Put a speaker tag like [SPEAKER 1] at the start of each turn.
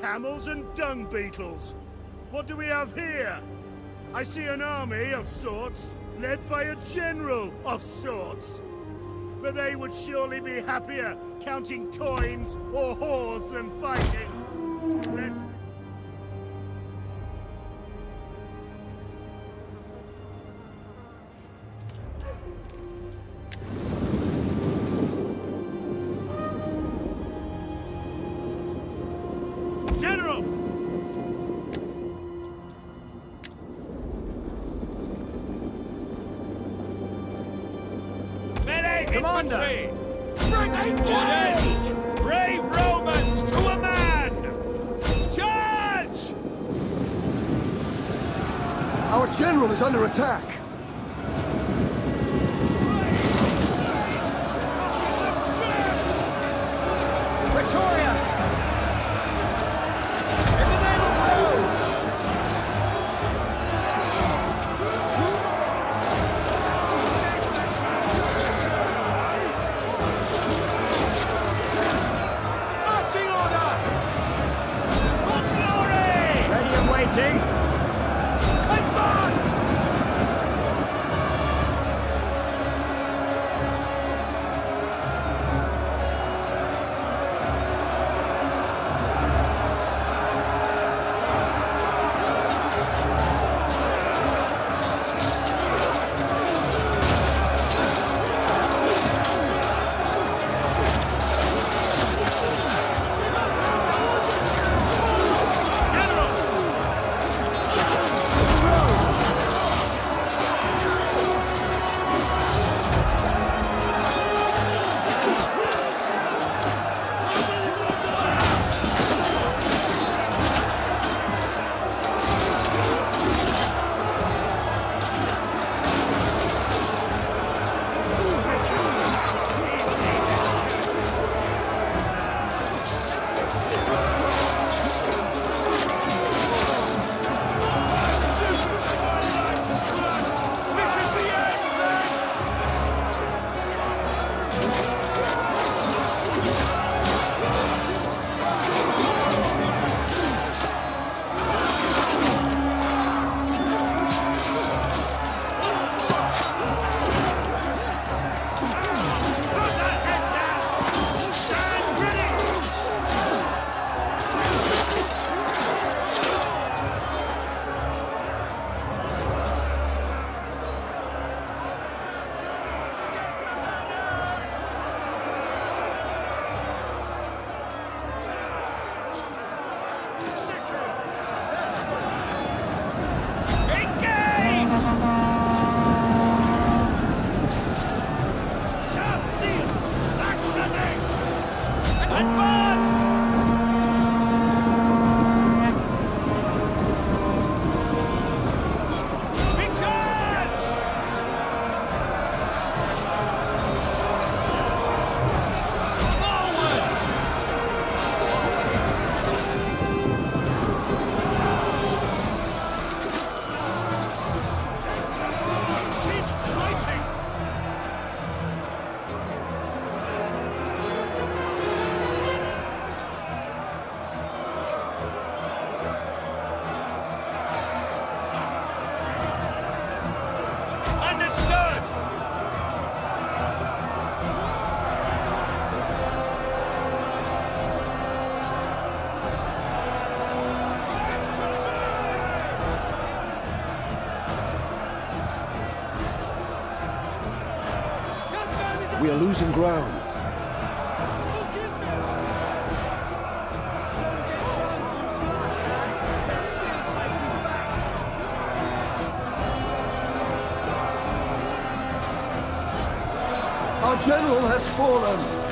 [SPEAKER 1] camels and dung beetles. What do we have here? I see an army of sorts, led by a general of sorts. But they would surely be happier counting coins or whores than fighting. Let's
[SPEAKER 2] Commander!
[SPEAKER 3] infantry! Orders! Brave Romans to a man! Charge!
[SPEAKER 4] Our general is under attack.
[SPEAKER 3] Advance!
[SPEAKER 4] We are losing ground. Our general has fallen.